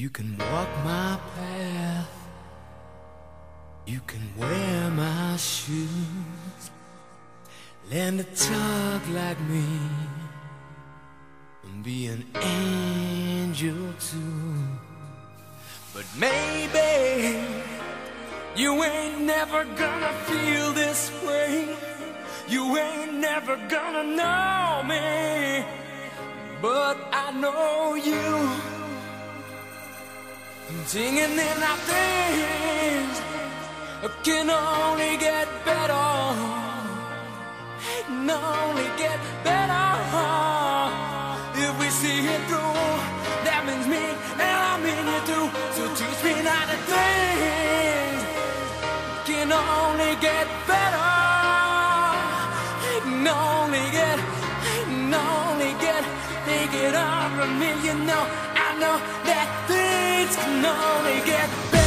You can walk my path. You can wear my shoes. Learn to talk like me. And be an angel too. But maybe you ain't never gonna feel this way. You ain't never gonna know me. But I know you. Singing in our things can only get better. Can only get better if we see it through. That means me and I mean you too. So teach me not to think. Can only get better. Can only get, can only get. Take it over me, you know. I know that things can only get better.